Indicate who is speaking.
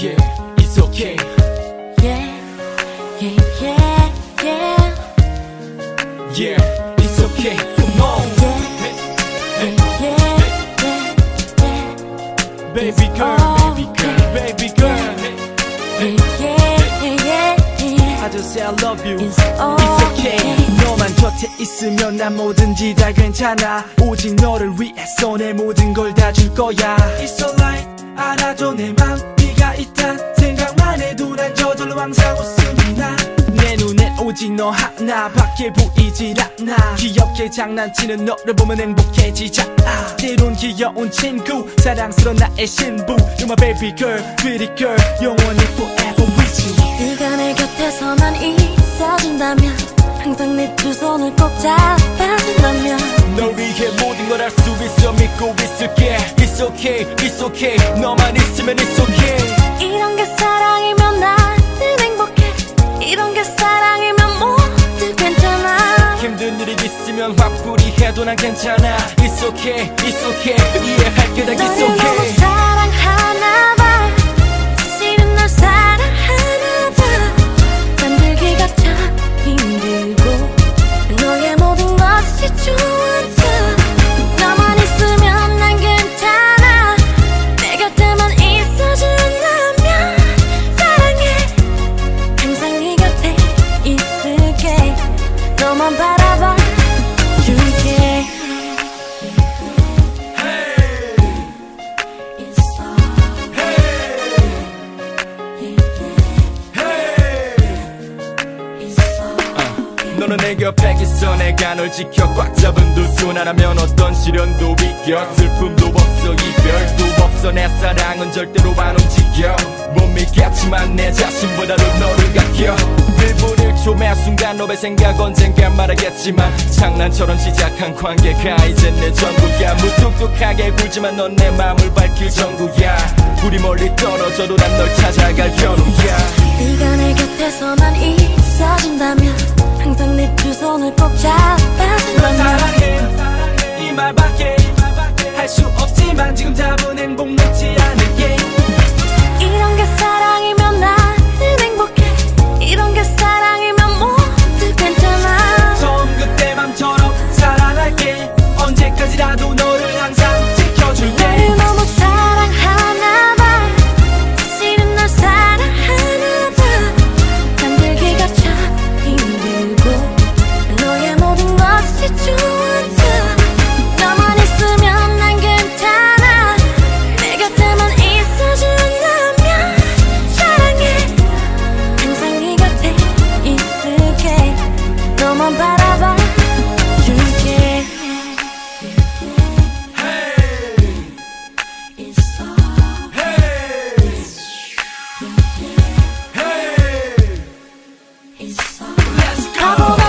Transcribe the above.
Speaker 1: Yeah, it's okay.
Speaker 2: Yeah, yeah, yeah, yeah.
Speaker 1: Yeah, it's okay. Come on.
Speaker 2: Yeah, yeah, yeah, yeah.
Speaker 1: Baby girl, baby girl, baby girl.
Speaker 2: Yeah, yeah, yeah, yeah.
Speaker 1: I just say I love you.
Speaker 2: It's
Speaker 1: It's okay. 너만 곁에 있으면 난 뭐든지 다 괜찮아. 오직 너를 위해서 내 모든 걸 다 줄 거야. It's alright. 알아줘 내 맘. 있단 생각만 해도 난 저절로 항상 웃음이 나. 내 눈엔 오직 너 하나밖에 보이질 않아. 귀엽게 장난치는 너를 보면 행복해지잖아. 때론 귀여운 친구, 사랑스러운 나의 신부. You're my baby girl, pretty girl. 영원히 forever with you.
Speaker 2: 네가 내 곁에서만 있어준다면 항상 내 두 손을 꼭 잡아준다면
Speaker 1: 널 위해 모든 걸 할 수 있어 믿고 있을게 It's okay, it's okay 너만 있으면 it's okay 해도 난 괜찮아. It's okay, it's okay. 이해할게 다 It's
Speaker 2: 너를 너무
Speaker 1: okay
Speaker 2: 사랑하나 봐
Speaker 1: 너는 내 곁에 있어. 내가 널 지켜 꽉 잡은 두 손 하나면 어떤 시련도 비껴 슬픔도 없어 이별도 없어. 내 사랑은 절대로 안 움직여. 못 믿겠지만 내 자신보다도 너를 가껴 1분 1초 매 순간 너의 생각 언젠가 말하겠지만 장난처럼 시작한 관계가 이제 내 전부야. 무뚝뚝하게 굴지만 넌 내 마음을 밝힐 전구야. 우리 멀리 떨어져도 난 널 찾아갈 견우야 I will